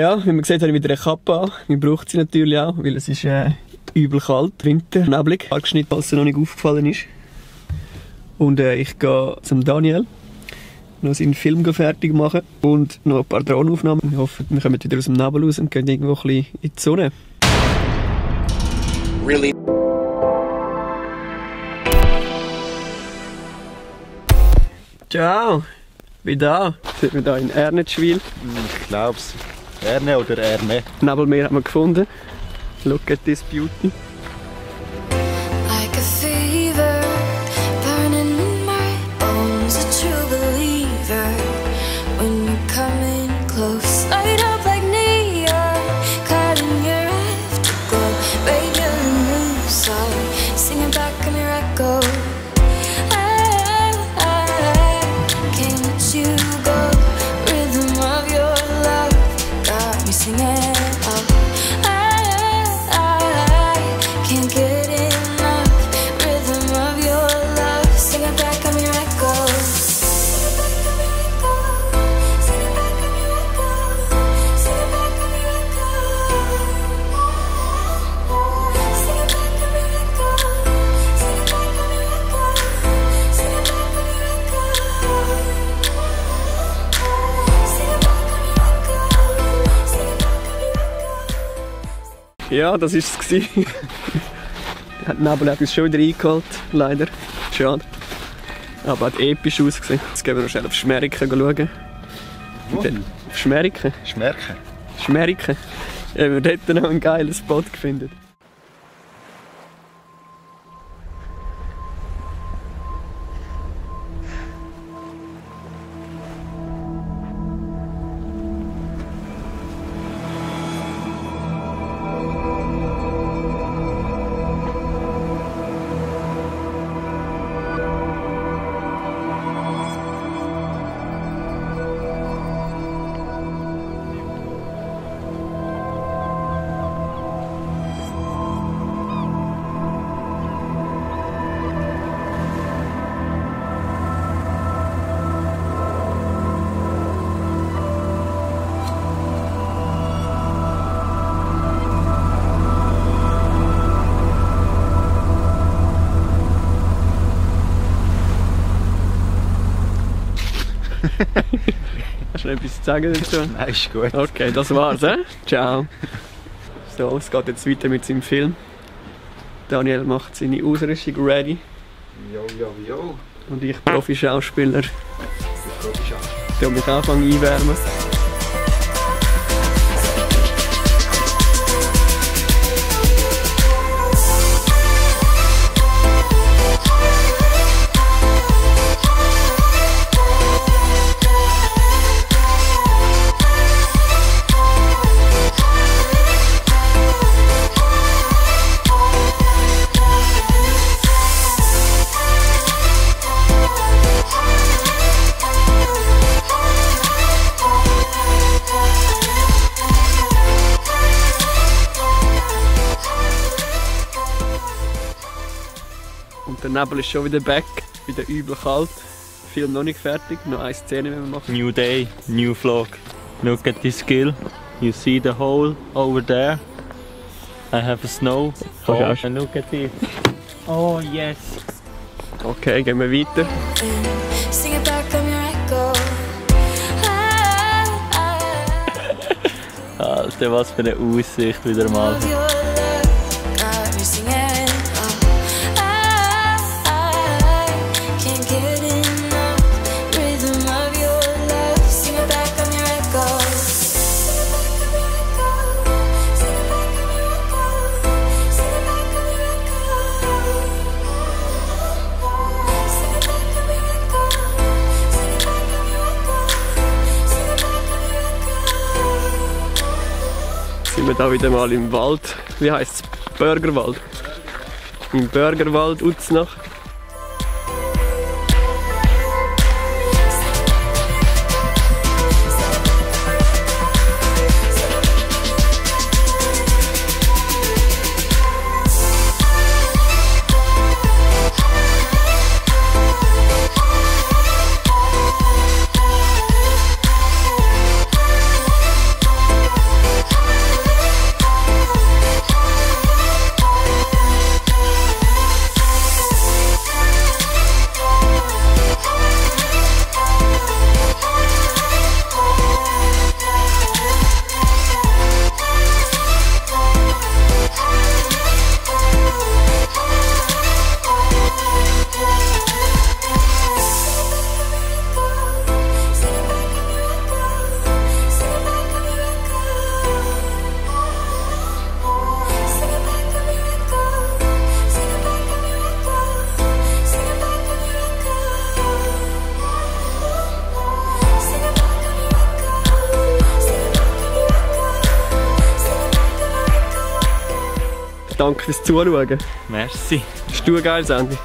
Ja, wie man sieht, habe ich wieder eine Kappe an. Man braucht sie natürlich auch, weil es ist äh, übel kalt, Winter, neblig. Parkschnitt, falls es noch nicht aufgefallen ist. Und äh, ich gehe zum Daniel noch seinen Film fertig machen und noch ein paar Drohnenaufnahmen. Ich hoffe, wir kommen wieder aus dem Nebel raus und gehen irgendwo ein bisschen in die Sonne. Really? Ciao, bin da. Sind wir da in Ernetschwil? Ich glaub's. Erne oder Erne? Nebelmeer haben wir gefunden. Look at this beauty. Ja, das war es. hat Nebel hat uns schon wieder eingeholt, leider. Schade. Aber hat episch ausgesehen. Jetzt gehen wir noch schnell auf Schmeriken schauen. Wo? Auf Schmeriken. Schmerken? Schmeriken. Ja, wir dort noch einen geilen Spot gefunden. Hast du noch etwas zu sagen dazu? Nein, ist gut. Okay, das war's, eh? Ciao. So, es geht jetzt weiter mit seinem Film. Daniel macht seine Ausrüstung ready. Jo, jo, jo. Und ich, Profi-Schauspieler, tue mich anfangen einwärmen. Und der Nebel ist schon wieder back, wieder übel kalt. Film noch nicht fertig, noch eine Szene müssen wir machen. New day, new vlog. Look at this gill. You see the hole over there. I have a snow. Oh, and look at it. Oh yes. Okay, gehen wir weiter. Alter, was für eine Aussicht wieder mal. Wir da wieder mal im Wald. Wie heißt es? Burgerwald. Im Burgerwald Uznach. Danke fürs Zuschauen. Merci. Hast du geile Sendung?